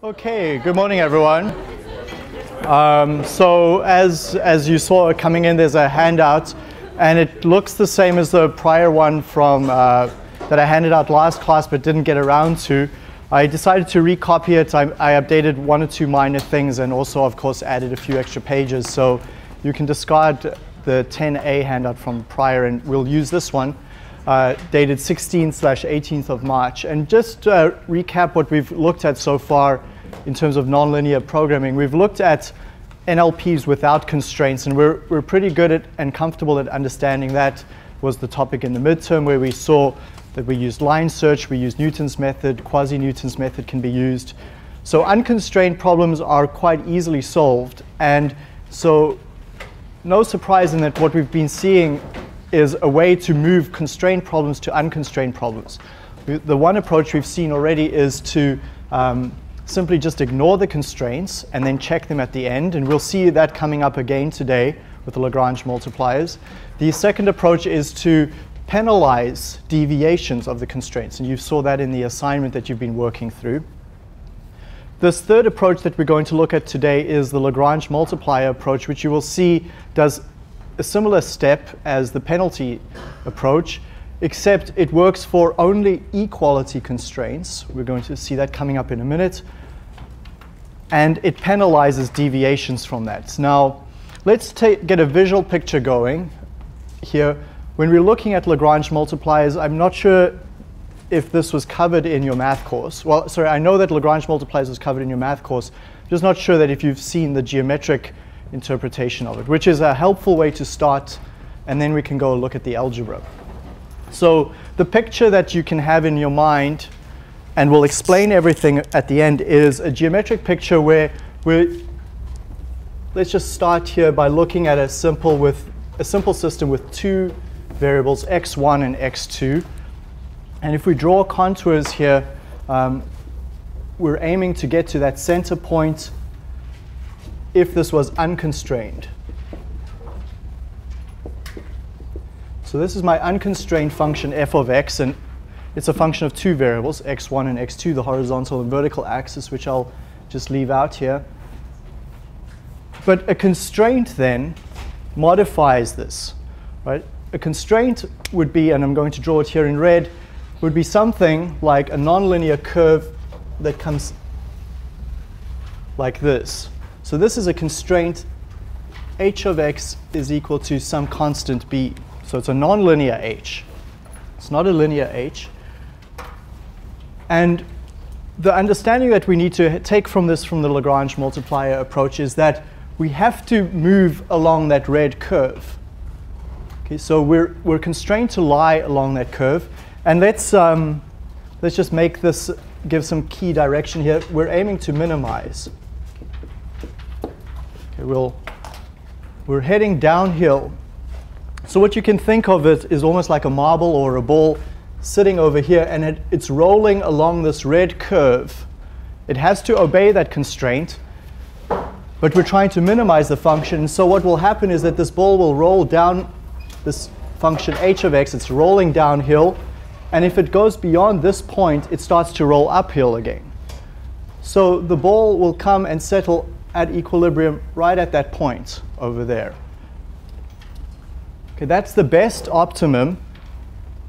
Okay, good morning, everyone. Um, so as, as you saw coming in, there's a handout, and it looks the same as the prior one from, uh, that I handed out last class but didn't get around to. I decided to recopy it. I, I updated one or two minor things and also, of course, added a few extra pages. So you can discard the 10A handout from prior, and we'll use this one. Uh, dated 16th slash 18th of March. And just to uh, recap what we've looked at so far in terms of nonlinear programming, we've looked at NLPs without constraints, and we're, we're pretty good at and comfortable at understanding that was the topic in the midterm where we saw that we used line search, we used Newton's method, quasi-Newton's method can be used. So unconstrained problems are quite easily solved. And so no surprise in that what we've been seeing is a way to move constrained problems to unconstrained problems. The one approach we've seen already is to um, simply just ignore the constraints and then check them at the end. And we'll see that coming up again today with the Lagrange multipliers. The second approach is to penalize deviations of the constraints. And you saw that in the assignment that you've been working through. This third approach that we're going to look at today is the Lagrange multiplier approach, which you will see does a similar step as the penalty approach, except it works for only equality constraints. We're going to see that coming up in a minute. And it penalizes deviations from that. Now, let's get a visual picture going here. When we're looking at Lagrange multipliers, I'm not sure if this was covered in your math course. Well, sorry, I know that Lagrange multipliers was covered in your math course. Just not sure that if you've seen the geometric interpretation of it, which is a helpful way to start, and then we can go look at the algebra. So the picture that you can have in your mind, and we'll explain everything at the end, is a geometric picture where we're, let's just start here by looking at a simple, with, a simple system with two variables, x1 and x2. And if we draw contours here, um, we're aiming to get to that center point if this was unconstrained. So this is my unconstrained function f of x, and it's a function of two variables, x1 and x2, the horizontal and vertical axis, which I'll just leave out here. But a constraint then modifies this, right? A constraint would be, and I'm going to draw it here in red, would be something like a nonlinear curve that comes like this. So this is a constraint h of x is equal to some constant b. So it's a nonlinear h. It's not a linear h. And the understanding that we need to take from this from the Lagrange multiplier approach is that we have to move along that red curve. Okay, so we're, we're constrained to lie along that curve. And let's, um, let's just make this, give some key direction here. We're aiming to minimize. Okay, we'll, we're heading downhill. So what you can think of it is almost like a marble or a ball sitting over here, and it, it's rolling along this red curve. It has to obey that constraint, but we're trying to minimize the function. So what will happen is that this ball will roll down this function h of x. It's rolling downhill. And if it goes beyond this point, it starts to roll uphill again. So the ball will come and settle at equilibrium right at that point over there. Okay, that's the best optimum.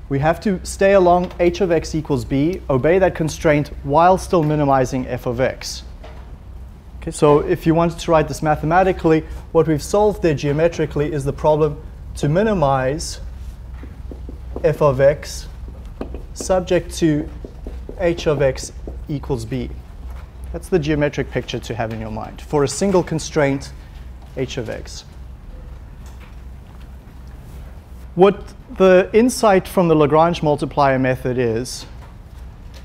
We have to stay along h of x equals b, obey that constraint while still minimizing f of x. Okay, so if you wanted to write this mathematically, what we've solved there geometrically is the problem to minimize f of x subject to h of x equals b. That's the geometric picture to have in your mind for a single constraint, h of x. What the insight from the Lagrange multiplier method is,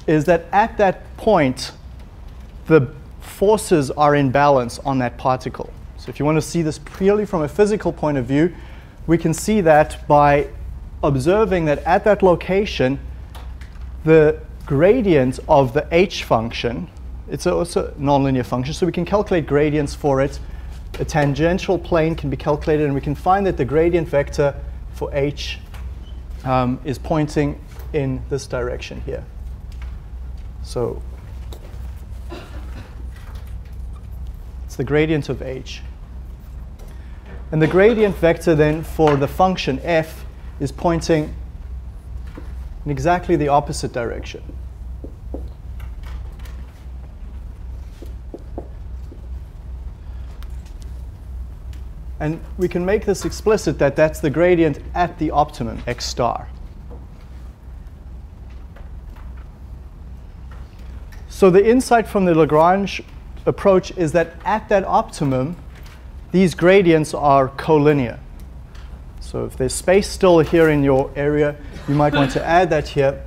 is that at that point, the forces are in balance on that particle. So if you want to see this purely from a physical point of view, we can see that by observing that at that location, the gradient of the h function it's also a nonlinear function, so we can calculate gradients for it. A tangential plane can be calculated, and we can find that the gradient vector for h um, is pointing in this direction here. So It's the gradient of h. And the gradient vector then for the function f is pointing in exactly the opposite direction. And we can make this explicit that that's the gradient at the optimum, x star. So the insight from the Lagrange approach is that at that optimum, these gradients are collinear. So if there's space still here in your area, you might want to add that here,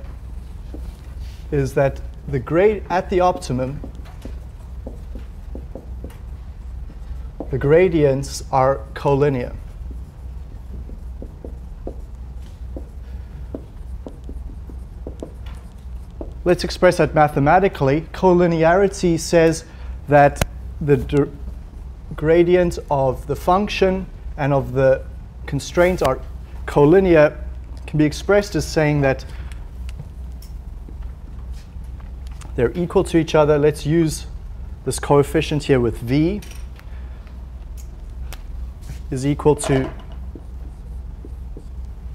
is that the grade at the optimum, the gradients are collinear. Let's express that mathematically. Collinearity says that the gradient of the function and of the constraints are collinear can be expressed as saying that they're equal to each other. Let's use this coefficient here with v is equal to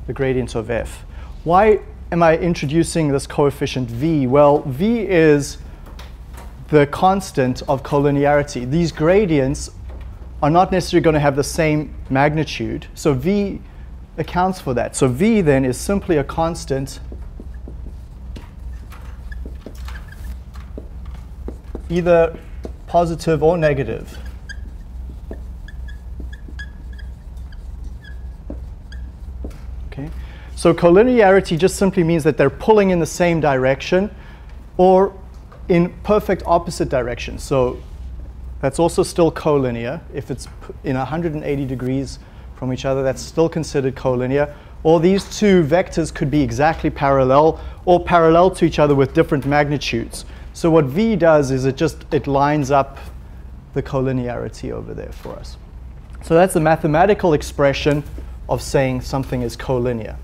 the gradient of f. Why am I introducing this coefficient v? Well, v is the constant of collinearity. These gradients are not necessarily going to have the same magnitude. So v accounts for that. So v then is simply a constant either positive or negative. So collinearity just simply means that they're pulling in the same direction or in perfect opposite direction. So that's also still collinear. If it's in 180 degrees from each other, that's still considered collinear. Or these two vectors could be exactly parallel or parallel to each other with different magnitudes. So what V does is it just it lines up the collinearity over there for us. So that's the mathematical expression of saying something is collinear.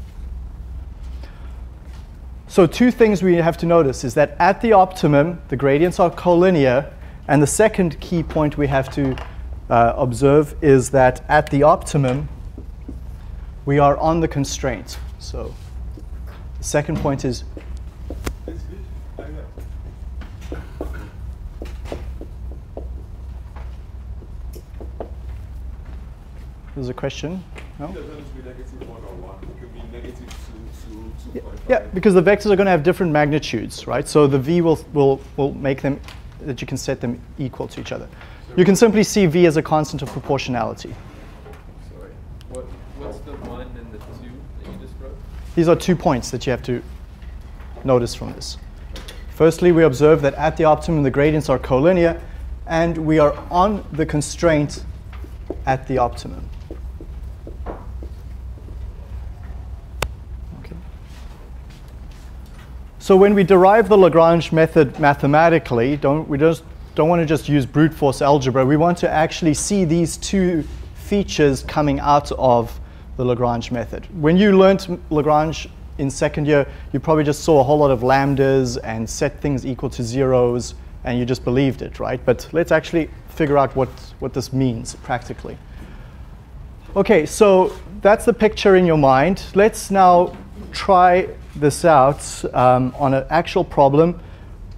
So two things we have to notice is that at the optimum, the gradients are collinear. And the second key point we have to uh, observe is that at the optimum, we are on the constraint. So the second point is There's a question? No? Yeah, yeah, because the vectors are going to have different magnitudes, right? So the v will, will, will make them, that you can set them equal to each other. So you can simply see v as a constant of proportionality. Sorry. What, what's the one and the two that you just wrote? These are two points that you have to notice from this. Firstly, we observe that at the optimum, the gradients are collinear, and we are on the constraint at the optimum. So when we derive the Lagrange method mathematically, don't, we just don't want to just use brute force algebra. We want to actually see these two features coming out of the Lagrange method. When you learned Lagrange in second year, you probably just saw a whole lot of lambdas and set things equal to zeros, and you just believed it, right? But let's actually figure out what, what this means practically. Okay, so that's the picture in your mind. Let's now try this out um, on an actual problem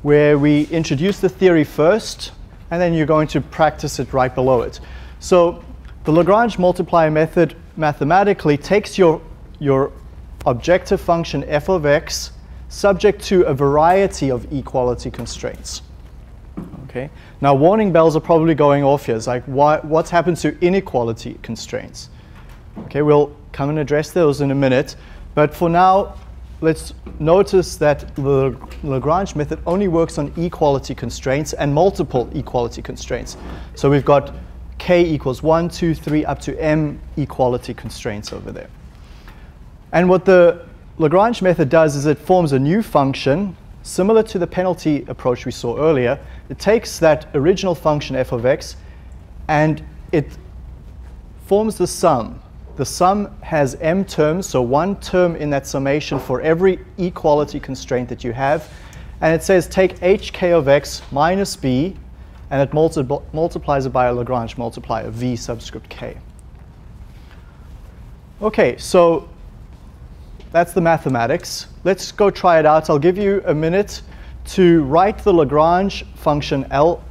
where we introduce the theory first, and then you're going to practice it right below it. So the Lagrange multiplier method mathematically takes your, your objective function f of x subject to a variety of equality constraints. Okay. Now warning bells are probably going off here. It's like what, what's happened to inequality constraints? Okay, we'll come and address those in a minute. But for now, let's notice that the Lagrange method only works on equality constraints and multiple equality constraints. So we've got k equals 1, 2, 3, up to m equality constraints over there. And what the Lagrange method does is it forms a new function similar to the penalty approach we saw earlier. It takes that original function f of x and it forms the sum the sum has m terms, so one term in that summation for every equality constraint that you have. And it says take hk of x minus b, and it multi multiplies it by a Lagrange multiplier, v subscript k. Okay, so that's the mathematics. Let's go try it out. I'll give you a minute to write the Lagrange function L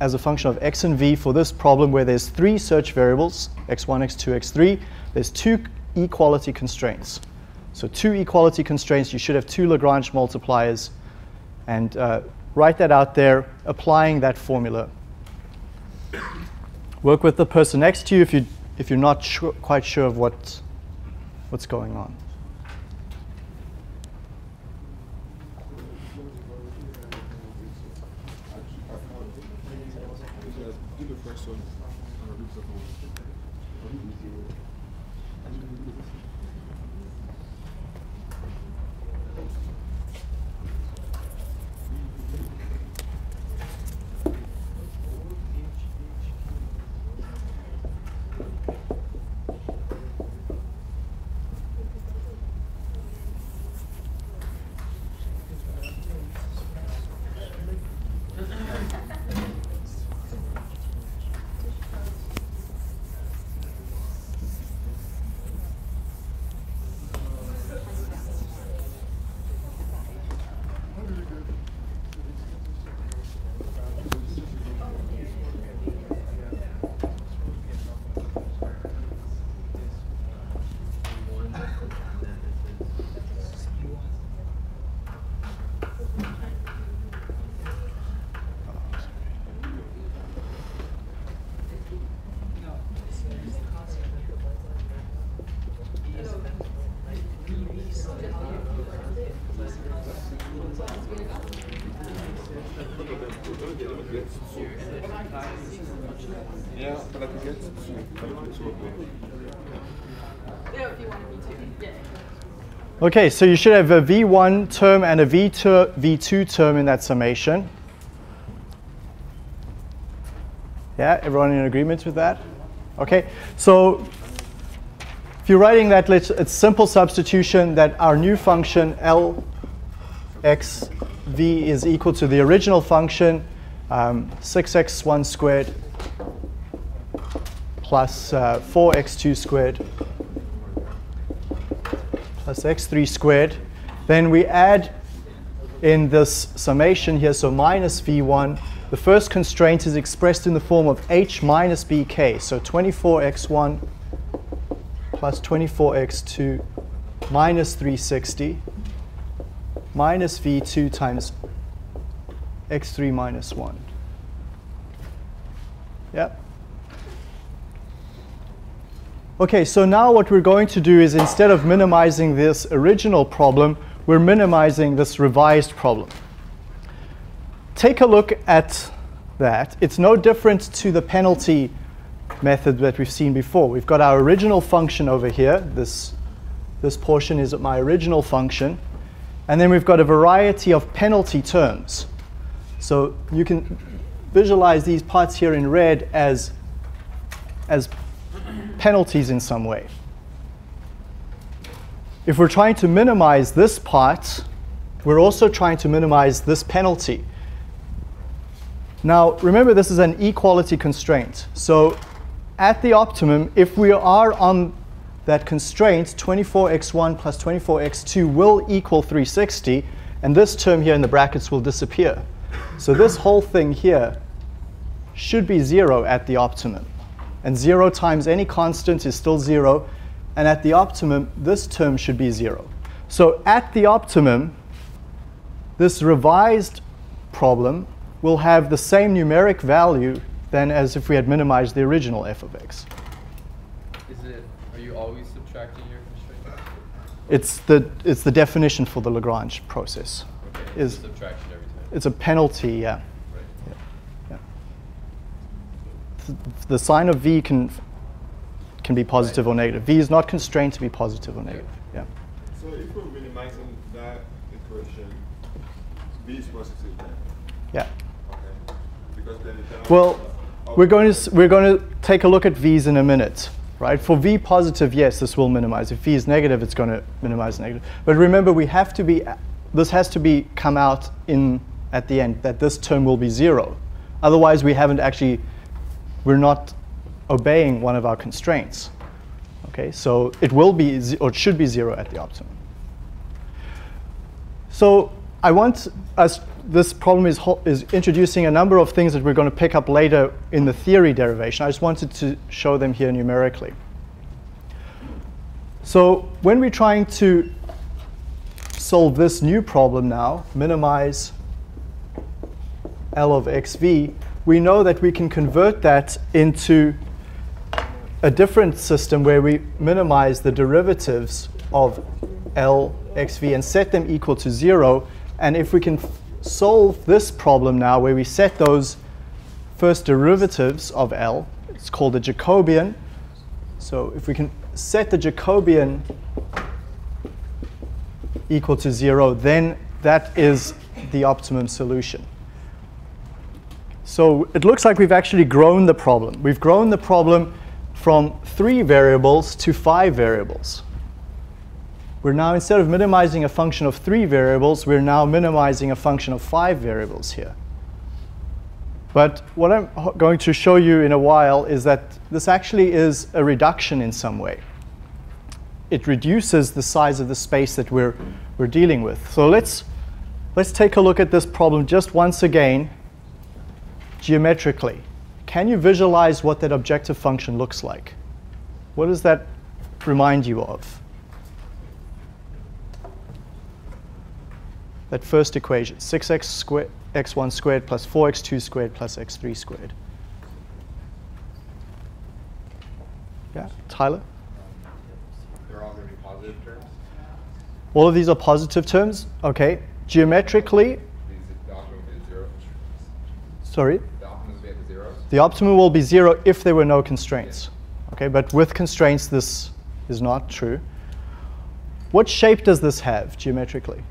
as a function of x and v for this problem where there's three search variables, x1, x2, x3. There's two equality constraints. So two equality constraints, you should have two Lagrange multipliers. And uh, write that out there, applying that formula. Work with the person next to you if, you, if you're not sure, quite sure of what, what's going on. Ja, aber das jetzt zu. Yeah, if you wanted me to. Yeah. Okay, so you should have a V1 term and a V2, V2 term in that summation. Yeah, everyone in agreement with that? Okay, so if you're writing that, it's simple substitution that our new function L x v is equal to the original function um, 6x1 squared plus uh, 4x2 squared plus x3 squared. Then we add in this summation here, so minus v1. The first constraint is expressed in the form of h minus bk, so 24x1 plus 24x2 minus 360 minus v2 times x3 minus 1. Yep. Okay, so now what we're going to do is instead of minimizing this original problem, we're minimizing this revised problem. Take a look at that. It's no different to the penalty method that we've seen before. We've got our original function over here. This, this portion is my original function. And then we've got a variety of penalty terms. So you can visualize these parts here in red as, as penalties in some way. If we're trying to minimize this part, we're also trying to minimize this penalty. Now, remember this is an equality constraint. So at the optimum, if we are on that constraint, 24x1 plus 24x2 will equal 360, and this term here in the brackets will disappear. So this whole thing here should be 0 at the optimum. And 0 times any constant is still 0. And at the optimum, this term should be 0. So at the optimum, this revised problem will have the same numeric value than as if we had minimized the original f of x. Is it, are you always subtracting your constraint? It's the, it's the definition for the Lagrange process. Okay, Is- it's a subtraction every time. It's a penalty, yeah. Right. yeah. Th- The sign of v can, can be positive or negative. v is not constrained to be positive or negative. Yeah. So if we're minimizing that equation, v is positive then, Yeah. okay? Because then it cannot. Well, we're going to we're going to take a look at v's in a minute, right? For v positive, yes, this will minimize. If v is negative, it's going to minimize negative. But remember, we have to be this has to be come out in at the end that this term will be zero. Otherwise, we haven't actually, we're not obeying one of our constraints. Okay, so it will be, or it should be zero at the optimum. So I want us, this problem is, is introducing a number of things that we're going to pick up later in the theory derivation. I just wanted to show them here numerically. So when we're trying to solve this new problem now, minimize L of xv, we know that we can convert that into a different system where we minimize the derivatives of L xv and set them equal to zero. And if we can solve this problem now where we set those first derivatives of L, it's called a Jacobian. So if we can set the Jacobian equal to zero, then that is the optimum solution. So it looks like we've actually grown the problem. We've grown the problem from three variables to five variables. We're now, instead of minimizing a function of three variables, we're now minimizing a function of five variables here. But what I'm going to show you in a while is that this actually is a reduction in some way. It reduces the size of the space that we're, we're dealing with. So let's, let's take a look at this problem just once again geometrically. Can you visualize what that objective function looks like? What does that remind you of? That first equation, 6x squared, x1 squared plus 4x2 squared plus x3 squared. Yeah, Tyler? They're all going to be positive terms. All of these are positive terms. Okay. Geometrically, These, the optimum will be at zero. Sorry, The optimum will be at the zero. the optimum will be zero if there were no constraints. Okay, but with constraints, this is not true. What shape does this have geometrically?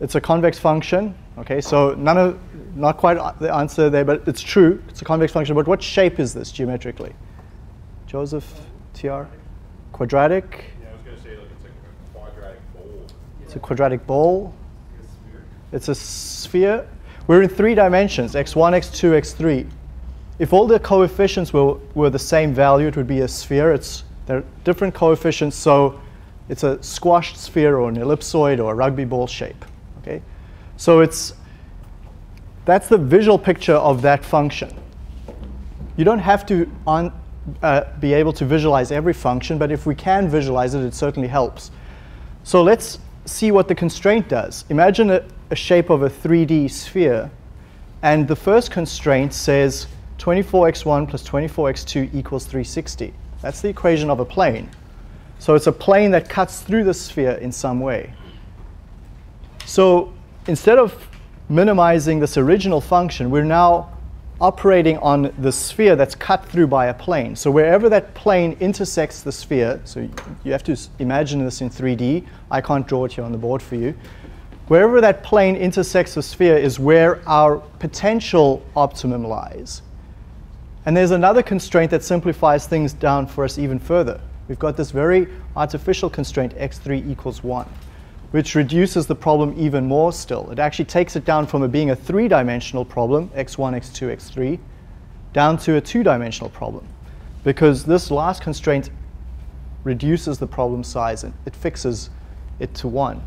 It's a convex function. Okay, so none of, not quite the answer there, but it's true. It's a convex function. But what shape is this geometrically? Joseph, TR? Quadratic? Yeah, I was going to say like it's a quadratic bowl. It's a quadratic ball. It's a sphere. We're in three dimensions, x1, x2, x3. If all the coefficients were, were the same value, it would be a sphere. It's, they're different coefficients, so it's a squashed sphere or an ellipsoid or a rugby ball shape. Okay? So it's, that's the visual picture of that function. You don't have to uh, be able to visualize every function, but if we can visualize it, it certainly helps. So let's see what the constraint does. Imagine a, a shape of a 3D sphere, and the first constraint says 24x1 plus 24x2 equals 360. That's the equation of a plane. So it's a plane that cuts through the sphere in some way. So instead of minimizing this original function, we're now operating on the sphere that's cut through by a plane. So wherever that plane intersects the sphere, so you have to imagine this in 3D. I can't draw it here on the board for you. Wherever that plane intersects the sphere is where our potential optimum lies. And there's another constraint that simplifies things down for us even further. We've got this very artificial constraint, x3 equals 1, which reduces the problem even more still. It actually takes it down from it being a three-dimensional problem, x1, x2, x3, down to a two-dimensional problem. Because this last constraint reduces the problem size and it fixes it to 1.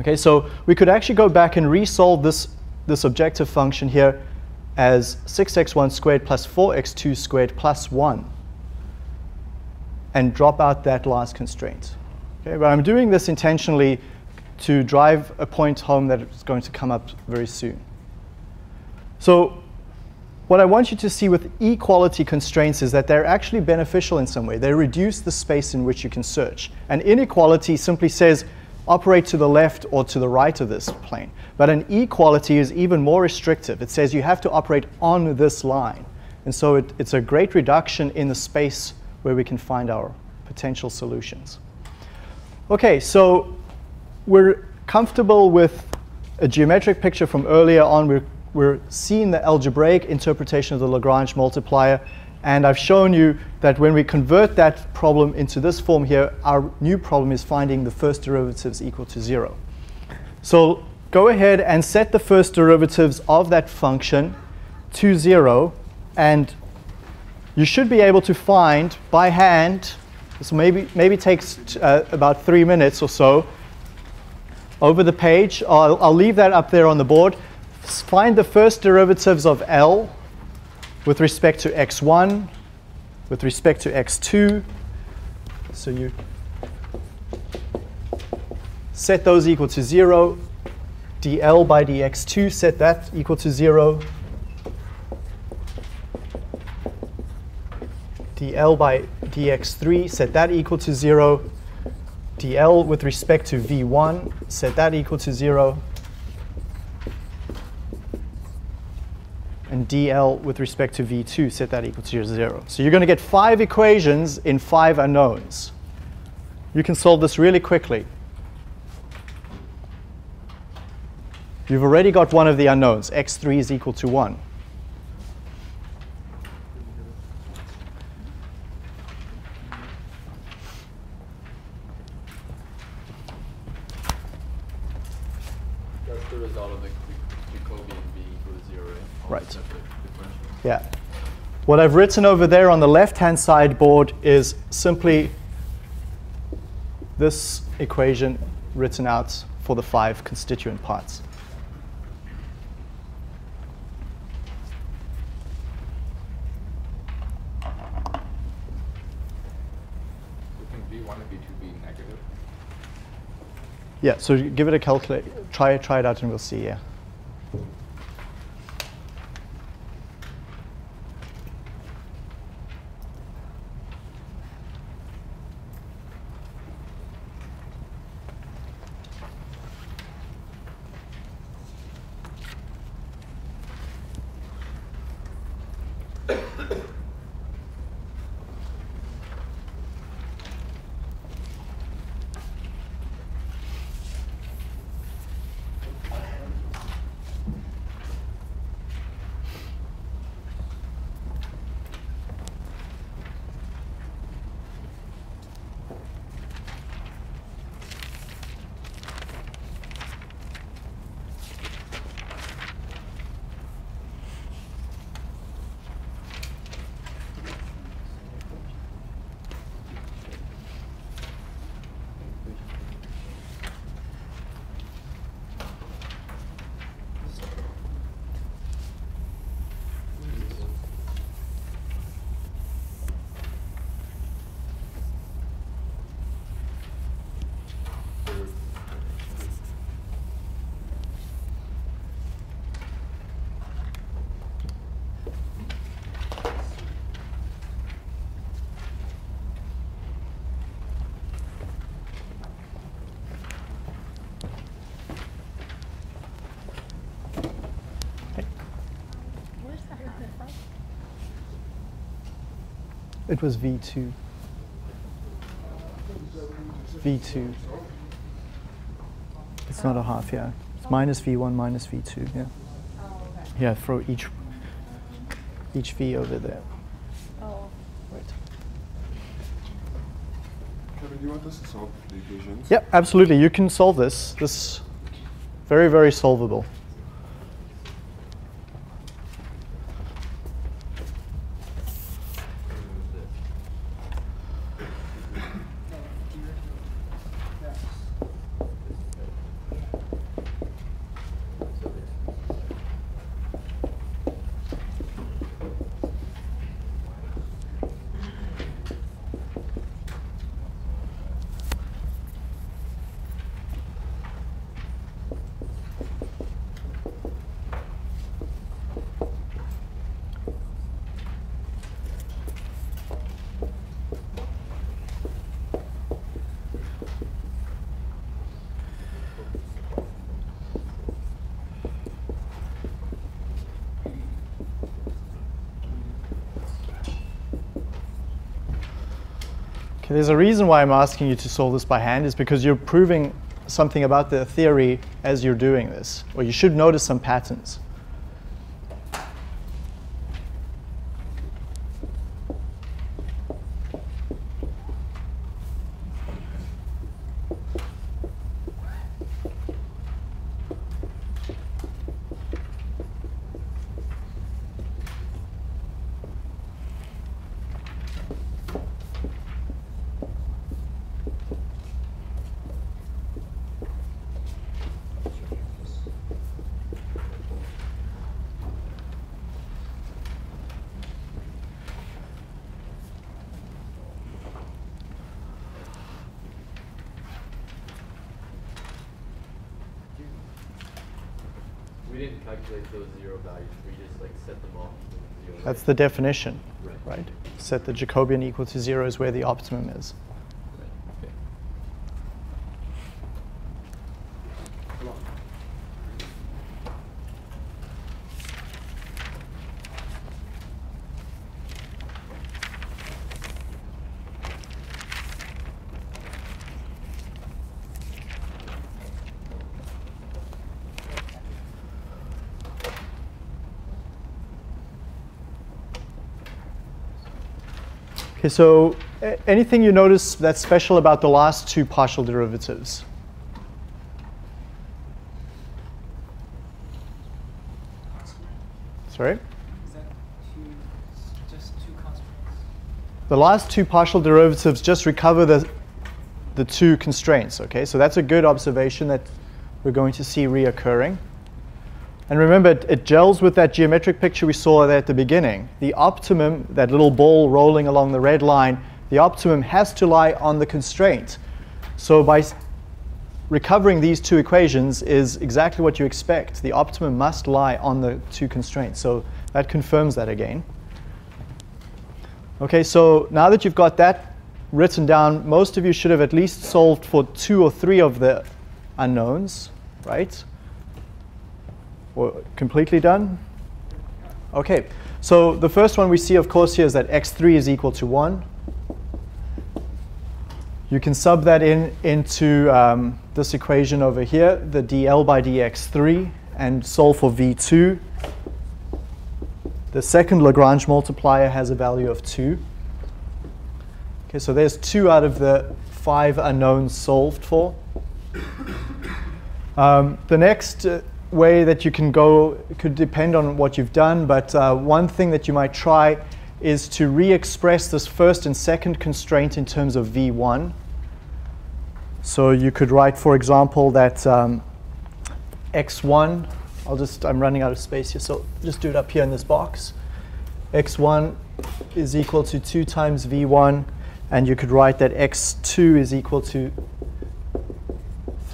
Okay, so we could actually go back and resolve this, this objective function here as 6x1 squared plus 4x2 squared plus 1 and drop out that last constraint. Okay, but I'm doing this intentionally to drive a point home that is going to come up very soon. So what I want you to see with equality constraints is that they're actually beneficial in some way. They reduce the space in which you can search. And inequality simply says operate to the left or to the right of this plane. But an equality is even more restrictive. It says you have to operate on this line. And so it, it's a great reduction in the space where we can find our potential solutions. Okay, so we're comfortable with a geometric picture from earlier on. We're, we're seeing the algebraic interpretation of the Lagrange multiplier. And I've shown you that when we convert that problem into this form here, our new problem is finding the first derivatives equal to zero. So go ahead and set the first derivatives of that function to 0, and you should be able to find by hand, this maybe, maybe takes uh, about three minutes or so, over the page. I'll, I'll leave that up there on the board. Find the first derivatives of L with respect to x1, with respect to x2. So you set those equal to 0. dl by dx2, set that equal to 0. dl by dx3, set that equal to 0. dl with respect to v1, set that equal to 0. And dl with respect to v2, set that equal to 0. So you're going to get five equations in five unknowns. You can solve this really quickly. You've already got one of the unknowns. x3 is equal to 1. That's the result of the Jacobian being equal to zero, right? All Right. separate differentials. Yeah. What I've written over there on the left-hand side board is simply this equation written out for the five constituent parts. So can V one and V two be negative? Yeah, so give it a calculate, try, it- try it out and we'll see, yeah. That coming from? It was V2. V2. It's not a half, yeah. It's minus V1 minus V2, yeah. Oh. Yeah, throw each each V over there. Oh. Right. Kevin, do you want us to solve the equations? Yep, absolutely. You can solve this. This very, very solvable. There's a reason why I'm asking you to solve this by hand is because you're proving something about the theory as you're doing this, or you should notice some patterns. We didn't calculate those zero values. We just like set them off zero. That's the definition, Right. right? Set the Jacobian equal to zero is where the optimum is. Right. Okay. Okay, so anything you notice that's special about the last two partial derivatives? Sorry? Is that two, just two constraints? The last two partial derivatives just recover the, the two constraints, okay? So that's a good observation that we're going to see reoccurring. And remember, it, gels with that geometric picture we saw there at the beginning. The optimum, that little ball rolling along the red line, the optimum has to lie on the constraint. So by recovering these two equations is exactly what you expect. The optimum must lie on the two constraints. So that confirms that again. Okay, so now that you've got that written down, most of you should have at least solved for two or three of the unknowns, right? Or completely done? Okay, so the first one we see, of course, here is that x3 is equal to 1. You can sub that in into um, this equation over here, the dl by dx3, and solve for v2. The second Lagrange multiplier has a value of 2. Okay, so there's two out of the five unknowns solved for. Um, the next uh, way that you can go could depend on what you've done, but uh, one thing that you might try is to re-express this first and second constraint in terms of V1. So you could write, for example, that um, x1, I'll just, I'm running out of space here, so just do it up here in this box. x1 is equal to 2 times v1, and you could write that x2 is equal to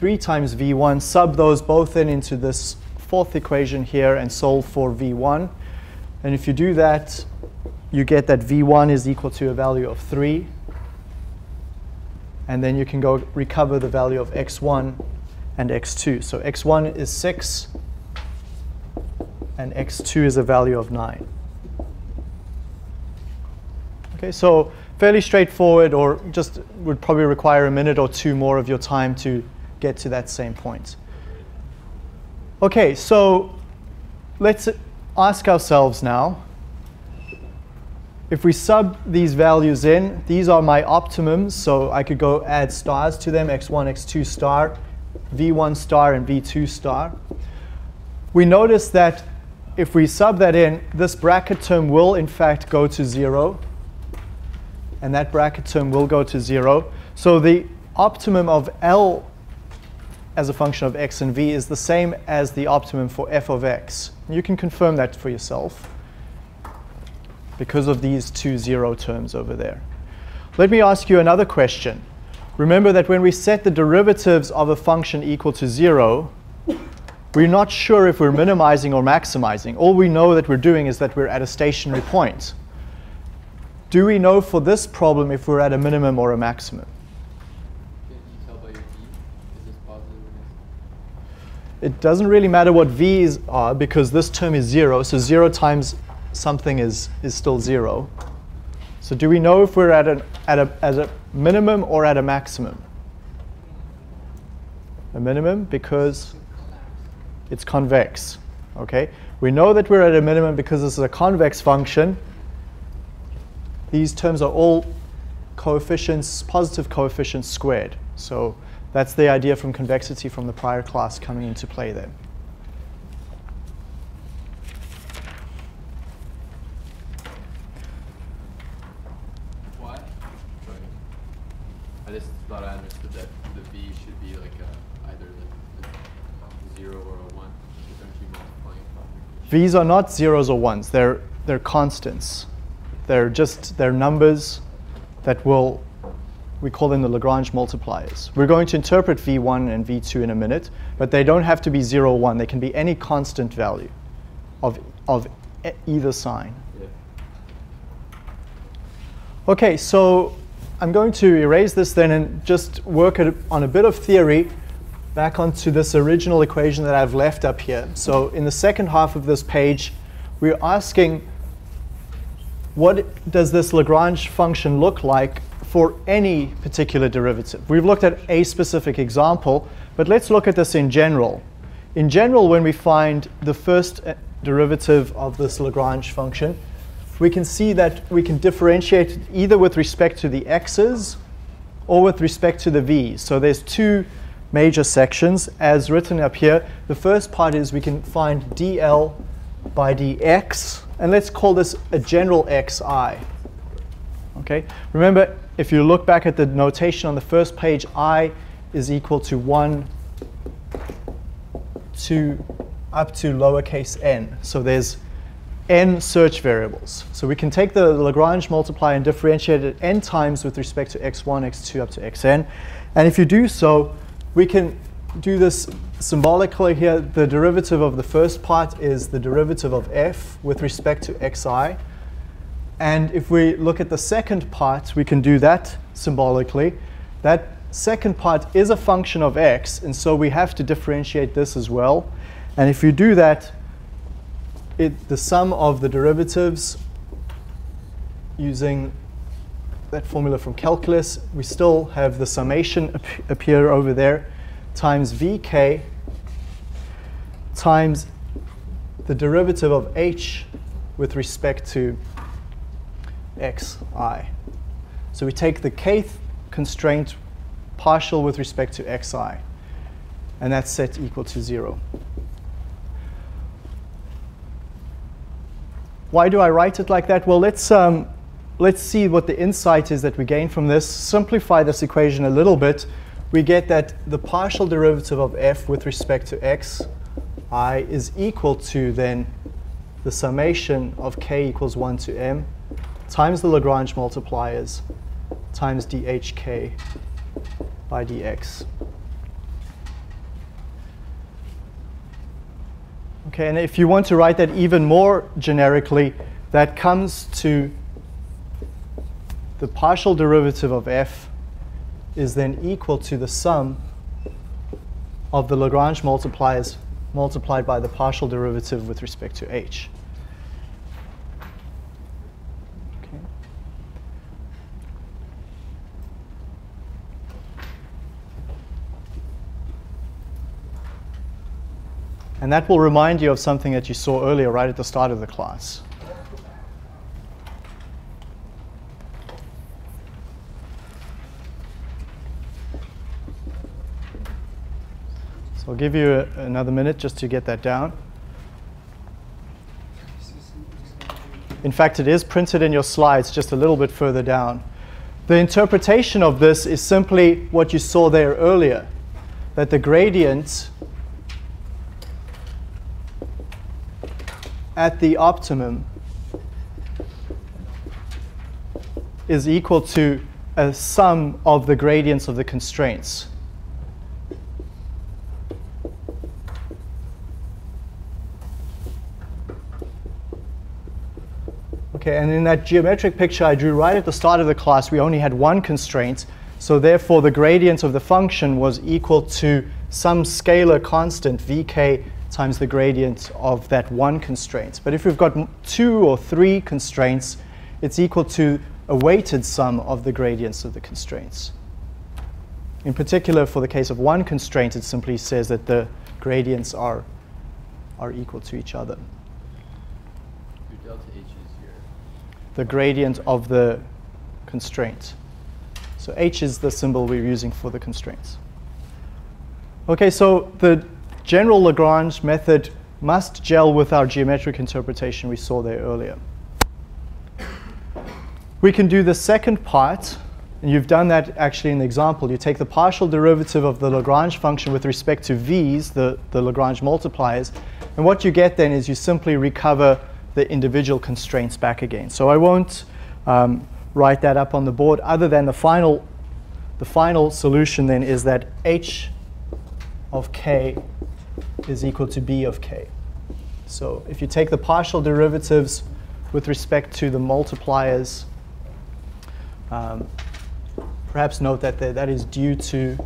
3 times v1, sub those both in into this fourth equation here and solve for v1. And if you do that, you get that v1 is equal to a value of 3. And then you can go recover the value of x1 and x2. So x1 is 6, and x2 is a value of 9. Okay, so fairly straightforward, or just would probably require a minute or two more of your time to get to that same point. Okay, so let's ask ourselves now if we sub these values in, these are my optimums, so I could go add stars to them, x1, x2 star, v1 star, and v2 star. We notice that if we sub that in, this bracket term will in fact go to zero, and that bracket term will go to zero. So the optimum of L as a function of x and v is the same as the optimum for f of x. You can confirm that for yourself because of these two zero terms over there. Let me ask you another question. Remember that when we set the derivatives of a function equal to zero, we're not sure if we're minimizing or maximizing. All we know that we're doing is that we're at a stationary point. Do we know for this problem if we're at a minimum or a maximum? Can you tell by your v? Is this positive or negative? It doesn't really matter what v's are because this term is zero, so zero times something is, is still zero. So do we know if we're at, an, at, a, at a minimum or at a maximum? A minimum because it's convex. Okay? We know that we're at a minimum because this is a convex function. These terms are all coefficients, positive coefficients squared. So that's the idea from convexity from the prior class coming into play there. Why? I just thought I understood that the v should be like a, either the, the zero or a one. Because aren't you multiplying? V's are not zeros or ones. They're, they're constants. They're just they're numbers that will we call them the Lagrange multipliers. We're going to interpret V1 and V2 in a minute, but they don't have to be 0, 1. They can be any constant value of, of e- either sign. Yeah. Okay, so I'm going to erase this then and just work at, on a bit of theory back onto this original equation that I've left up here. So in the second half of this page, we're asking what does this Lagrange function look like for any particular derivative? We've looked at a specific example, but let's look at this in general. In general, when we find the first uh, derivative of this Lagrange function, we can see that we can differentiate either with respect to the x's or with respect to the v's. So there's two major sections as written up here. The first part is we can find dl by dx, and let's call this a general xi. Okay? Remember, if you look back at the notation on the first page, i is equal to 1 to up to lowercase n. So there's n search variables. So we can take the Lagrange multiplier and differentiate it n times with respect to x1, x2 up to xn. And if you do so, we can do this symbolically here. The derivative of the first part is the derivative of f with respect to xi. And if we look at the second part, we can do that symbolically. That second part is a function of x, and so we have to differentiate this as well. And if you do that, it, the sum of the derivatives using that formula from calculus, we still have the summation ap appear over there times vk times the derivative of h with respect to xi. So we take the kth constraint partial with respect to xi, and that's set equal to 0. Why do I write it like that? Well, let's, um, let's see what the insight is that we gain from this. Simplify this equation a little bit. We get that the partial derivative of f with respect to x i is equal to then the summation of k equals 1 to m times the Lagrange multipliers times dhk by dx. Okay, and if you want to write that even more generically, that comes to the partial derivative of f is then equal to the sum of the Lagrange multipliers multiplied by the partial derivative with respect to h. And that will remind you of something that you saw earlier right at the start of the class. So I'll give you a, another minute just to get that down. In fact, it is printed in your slides just a little bit further down. The interpretation of this is simply what you saw there earlier, that the gradient at the optimum is equal to a sum of the gradients of the constraints. Okay, and in that geometric picture I drew right at the start of the class, we only had one constraint. So therefore, the gradient of the function was equal to some scalar constant, vk, times the gradient of that one constraint. But if we've got two or three constraints, it's equal to a weighted sum of the gradients of the constraints. In particular, for the case of one constraint, it simply says that the gradients are, are equal to each other. Your delta H is your the gradient of the constraint. So h is the symbol we're using for the constraints. Okay, so the general Lagrange method must gel with our geometric interpretation we saw there earlier. We can do the second part, and you've done that actually in the example. You take the partial derivative of the Lagrange function with respect to v's, the, the Lagrange multipliers, and what you get then is you simply recover the individual constraints back again. So I won't um, write that up on the board other than the final the final solution then is that h of k is equal to b of k. So if you take the partial derivatives with respect to the multipliers, um, perhaps note that the, that is due to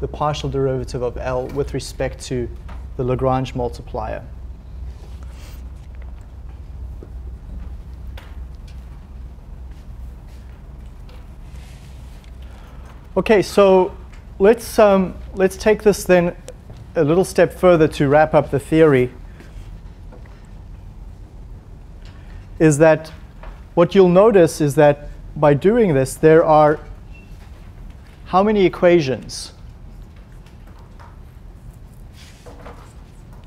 the partial derivative of L with respect to the Lagrange multiplier. Okay, so let's, um, let's take this then a little step further to wrap up the theory. Is that what you'll notice is that by doing this, there are how many equations?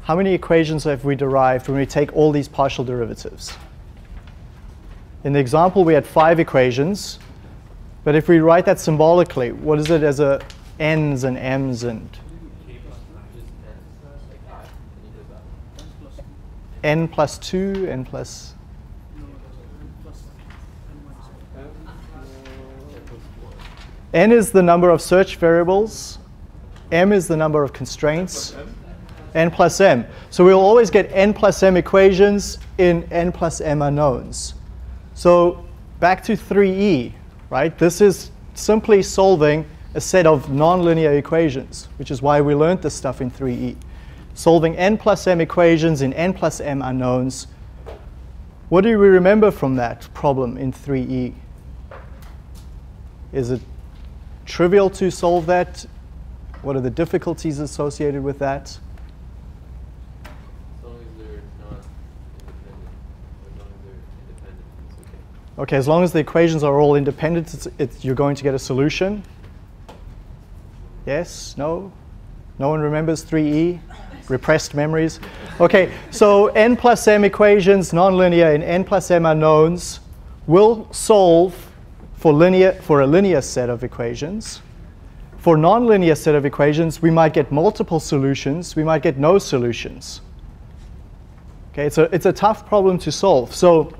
How many equations have we derived when we take all these partial derivatives? In the example, we had five equations. But if we write that symbolically, what is it as a n's and m's and n plus 2, n plus n is the number of search variables, m is the number of constraints, n plus m. So we'll always get n plus m equations in n plus m unknowns. So back to 3e, right? This is simply solving a set of nonlinear equations, which is why we learned this stuff in 3e. Solving n plus m equations in n plus m unknowns. What do we remember from that problem in 3e? Is it trivial to solve that? What are the difficulties associated with that? As long as they're not independent. As long as they're independent, it's okay. Okay, as long as the equations are all independent, it's, it's, you're going to get a solution. Yes? No? No one remembers 3e? Repressed memories? Okay, so n plus m equations, nonlinear, and n plus m unknowns will solve for, linear, for a linear set of equations. For nonlinear set of equations, we might get multiple solutions, we might get no solutions. Okay, so it's a tough problem to solve. So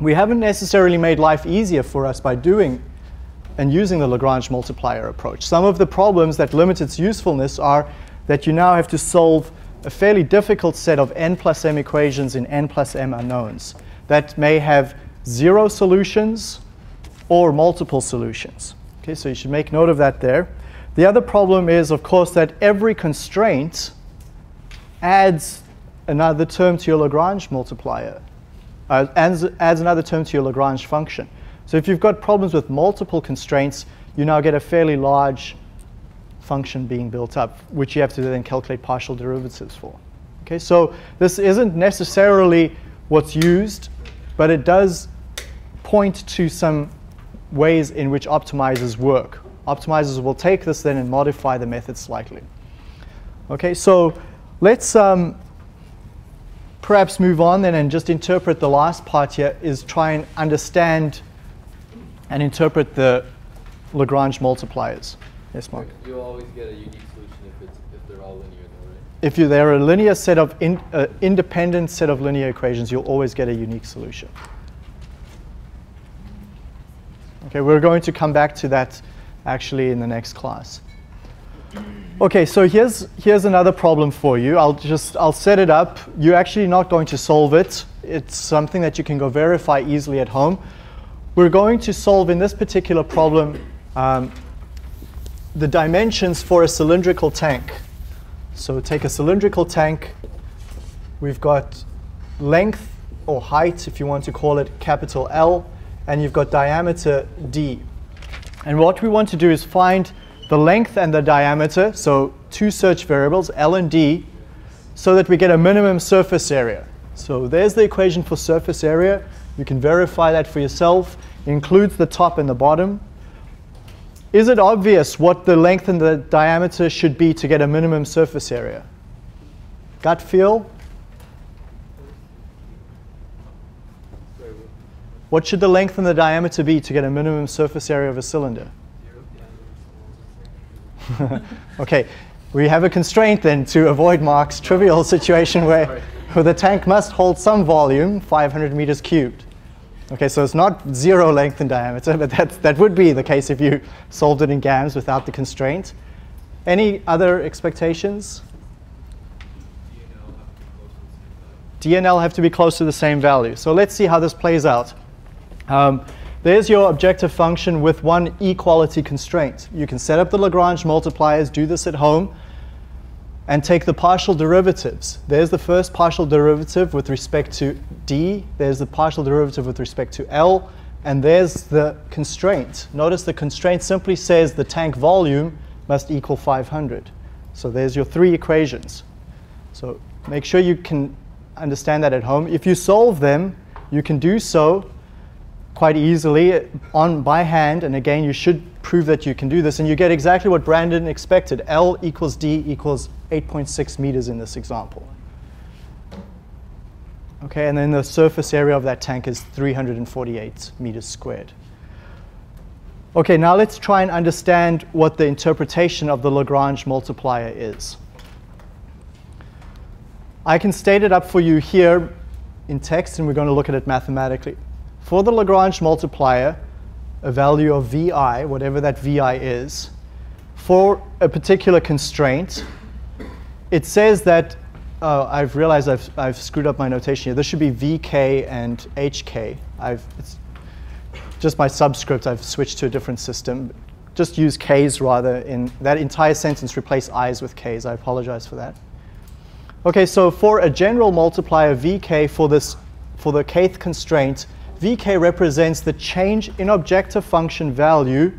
we haven't necessarily made life easier for us by doing and using the Lagrange multiplier approach. Some of the problems that limit its usefulness are that you now have to solve a fairly difficult set of n plus m equations in n plus m unknowns that may have zero solutions or multiple solutions. Okay, so you should make note of that there. The other problem is, of course, that every constraint adds another term to your Lagrange multiplier, uh, adds, adds another term to your Lagrange function. So if you've got problems with multiple constraints, you now get a fairly large function being built up, which you have to then calculate partial derivatives for. Okay, so this isn't necessarily what's used, but it does point to some ways in which optimizers work. Optimizers will take this then and modify the method slightly. Okay, so let's um, perhaps move on then and just interpret the last part here is try and understand and interpret the Lagrange multipliers. Yes, Mark? You'll always get a unique solution if, it's, if they're all linear though, right? If you, they're a linear set of in, uh, independent set of linear equations, you'll always get a unique solution. Okay, we're going to come back to that actually in the next class. Okay, so here's, here's another problem for you. I'll just, I'll set it up. You're actually not going to solve it. It's something that you can go verify easily at home. We're going to solve in this particular problem um, the dimensions for a cylindrical tank. So take a cylindrical tank. We've got length or height, if you want to call it, capital L, and you've got diameter d. And what we want to do is find the length and the diameter, so two search variables, L and D, so that we get a minimum surface area. So there's the equation for surface area. You can verify that for yourself. It includes the top and the bottom. Is it obvious what the length and the diameter should be to get a minimum surface area? Gut feel? What should the length and the diameter be to get a minimum surface area of a cylinder? okay, we have a constraint then to avoid Mark's trivial situation where, where the tank must hold some volume, 500 meters cubed. Okay, so it's not zero length and diameter, but that's, that would be the case if you solved it in GAMS without the constraint. Any other expectations? DNL have to be close to the same value. So let's see how this plays out. Um, there's your objective function with one equality constraint. You can set up the Lagrange multipliers, do this at home, and take the partial derivatives. There's the first partial derivative with respect to d, there's the partial derivative with respect to L, and there's the constraint. Notice the constraint simply says the tank volume must equal 500. So there's your three equations. So make sure you can understand that at home. If you solve them, you can do so quite easily on by hand. And again, you should prove that you can do this. And you get exactly what Brandon expected. L equals D equals 8.6 meters in this example. Okay, and then the surface area of that tank is 348 meters squared. Okay, now let's try and understand what the interpretation of the Lagrange multiplier is. I can state it up for you here in text, and we're going to look at it mathematically. For the Lagrange multiplier, a value of vi, whatever that vi is, for a particular constraint, it says that, uh, I've realized I've, I've screwed up my notation here. This should be vk and hk. I've, it's just my subscript, I've switched to a different system. Just use k's rather in that entire sentence, replace i's with k's. I apologize for that. Okay, so for a general multiplier vk for this for the kth constraint, vk represents the change in objective function value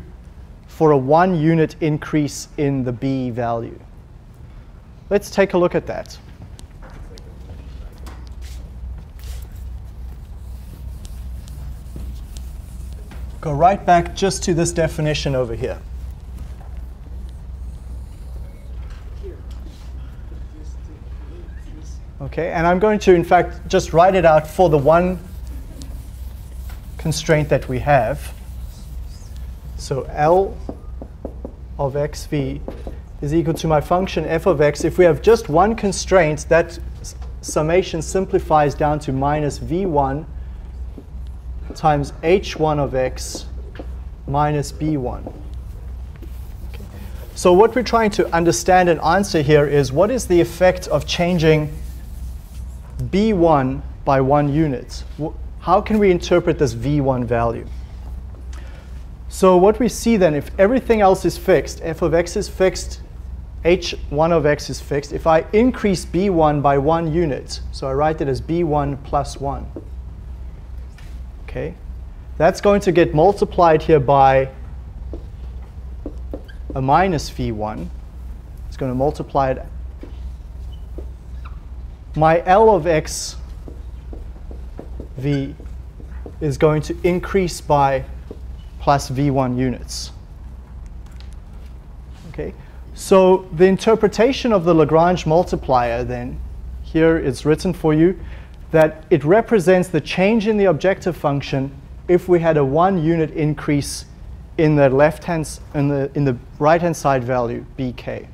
for a one unit increase in the b value. Let's take a look at that. Go right back just to this definition over here. Okay, and I'm going to, in fact, just write it out for the one constraint that we have. So L of xv is equal to my function f of x. If we have just one constraint, that summation simplifies down to minus v1 times h1 of x minus b1. Okay. So what we're trying to understand and answer here is what is the effect of changing b1 by one unit? How can we interpret this v1 value? So what we see then, if everything else is fixed, f of x is fixed, h1 of x is fixed. If I increase b1 by one unit, so I write it as b1 plus 1, okay, that's going to get multiplied here by a minus v1. It's going to multiply it. My L of x v is going to increase by plus v1 units. So the interpretation of the Lagrange multiplier then, here is written for you, that it represents the change in the objective function if we had a one unit increase in the left hand in the in the right hand side value bk.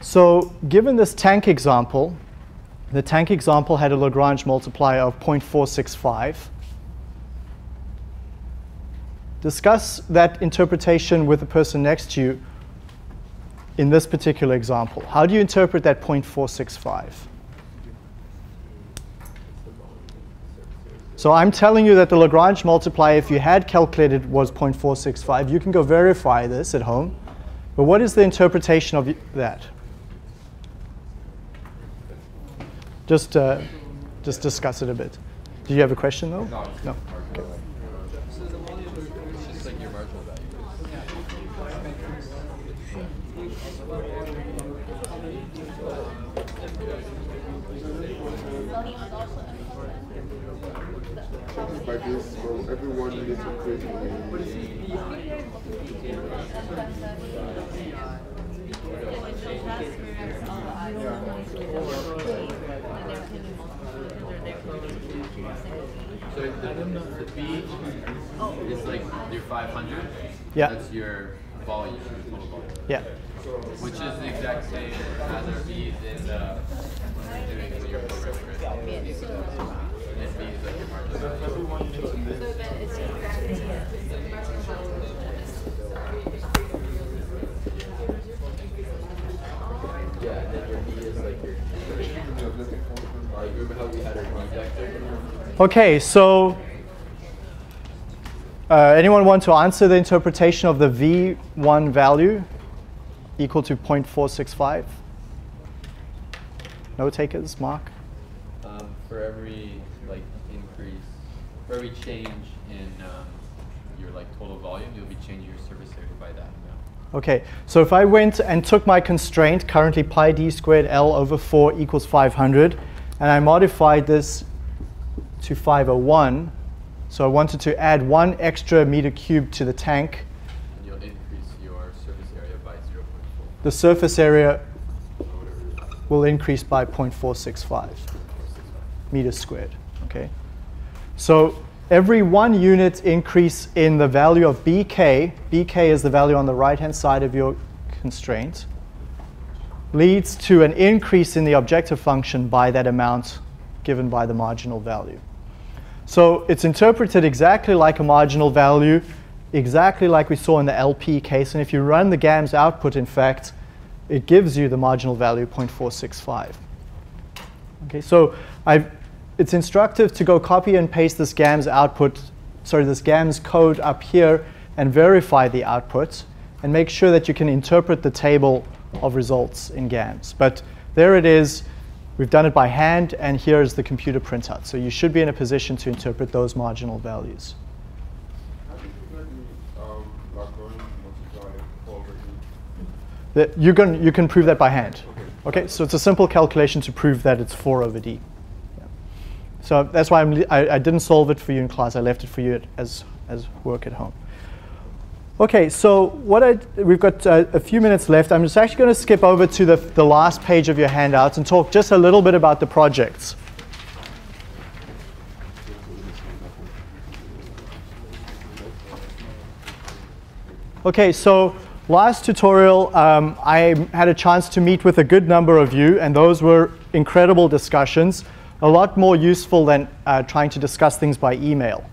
So given this tank example, the tank example had a Lagrange multiplier of 0.465. Discuss that interpretation with the person next to you in this particular example. How do you interpret that 0.465? So I'm telling you that the Lagrange multiplier, if you had calculated, was 0.465. You can go verify this at home. But what is the interpretation of that? Just, uh, just discuss it a bit. Do you have a question though? No. No. Okay. It's just like your marginal value. By this, from everyone in this equation, So the, the B is like your 500. Yeah. That's your volume, your total volume. Yeah. Which is the exact same as our B in uh, the doing in your program, right? And B is like your marginal value. Yeah, and then your B is like your. Like, remember how we had our B vector? Okay, so uh, anyone want to answer the interpretation of the V1 value equal to 0.465? No takers, Mark? Um, for every like increase, for every change in um, your like total volume, you'll be changing your surface area by that amount. Okay, so if I went and took my constraint, currently pi d squared L over 4 equals 500, and I modified this to 501, so I wanted to add one extra meter cubed to the tank, And you'll increase your surface area by 0.4 the surface area or whatever. it is. will increase by 0.465 meters squared. Okay, so every one unit increase in the value of bk, bk is the value on the right-hand side of your constraint, leads to an increase in the objective function by that amount given by the marginal value. So it's interpreted exactly like a marginal value, exactly like we saw in the LP case. And if you run the GAMS output, in fact, it gives you the marginal value 0.465. Okay, so I've, it's instructive to go copy and paste this GAMS output, sorry, this GAMS code up here and verify the output and make sure that you can interpret the table of results in GAMS. But there it is. We've done it by hand, and here is the computer printout. So you should be in a position to interpret those marginal values. You get the Lagrange multiplier over? That you can, you can prove that by hand. Okay, so it's a simple calculation to prove that it's 4 over d. Yeah. So that's why I'm, I, I didn't solve it for you in class. I left it for you as, as work at home. Okay, so what I, we've got uh, a few minutes left. I'm just actually going to skip over to the, the last page of your handouts and talk just a little bit about the projects. Okay, so last tutorial, um, I had a chance to meet with a good number of you, and those were incredible discussions, a lot more useful than uh, trying to discuss things by email.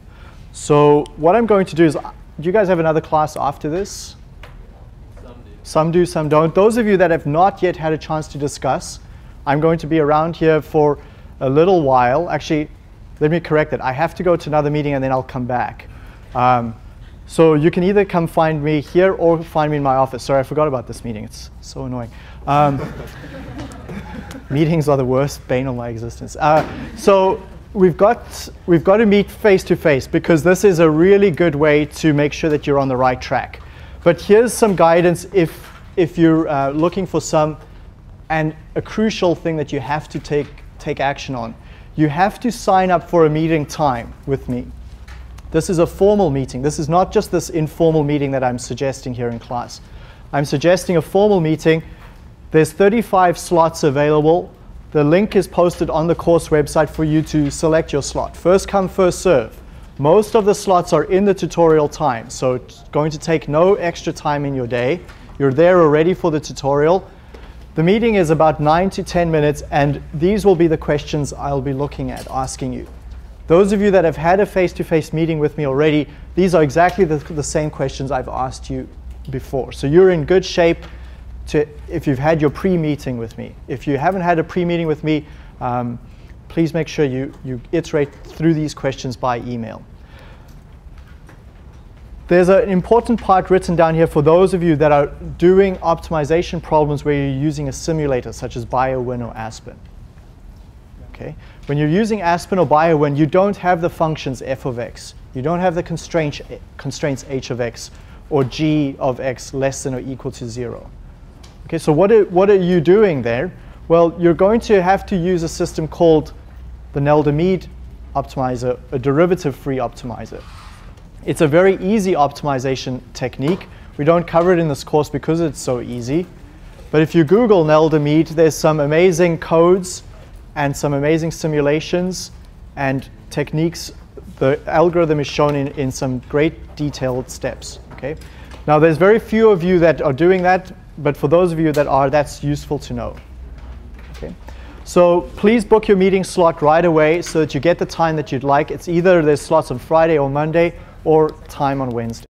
So what I'm going to do is, do you guys have another class after this? Some do. Some do, some don't. Those of you that have not yet had a chance to discuss, I'm going to be around here for a little while. Actually, let me correct it. I have to go to another meeting and then I'll come back. Um, so you can either come find me here or find me in my office. Sorry, I forgot about this meeting. It's so annoying. Um, meetings are the worst bane of my existence. Uh, so we've got we've got to meet face to face because this is a really good way to make sure that you're on the right track. But here's some guidance if if you're uh, looking for some and a crucial thing that you have to take take action on. You have to sign up for a meeting time with me. This is a formal meeting. This is not just this informal meeting that I'm suggesting here in class. I'm suggesting a formal meeting. There's 35 slots available. The link is posted on the course website for you to select your slot. First come, first serve. Most of the slots are in the tutorial time, so it's going to take no extra time in your day. You're there already for the tutorial. The meeting is about 9 to 10 minutes, and these will be the questions I'll be looking at, asking you. Those of you that have had a face-to-face meeting with me already, these are exactly the, the same questions I've asked you before. So you're in good shape to, if you've had your pre-meeting with me. If you haven't had a pre-meeting with me, um, please make sure you, you iterate through these questions by email. There's an important part written down here for those of you that are doing optimization problems where you're using a simulator such as BioWin or Aspen. Okay? When you're using Aspen or BioWin, you don't have the functions f of x. You don't have the constraints, constraints h of x or g of x less than or equal to 0. Okay, so what are, what are you doing there? Well, you're going to have to use a system called the Nelder-Mead optimizer, a derivative-free optimizer. It's a very easy optimization technique. We don't cover it in this course because it's so easy. But if you Google Nelder-Mead, there's some amazing codes and some amazing simulations and techniques. The algorithm is shown in, in some great detailed steps. Okay. Now, there's very few of you that are doing that, but for those of you that are, that's useful to know. Okay. So please book your meeting slot right away so that you get the time that you'd like. It's either there's slots on Friday or Monday or time on Wednesday.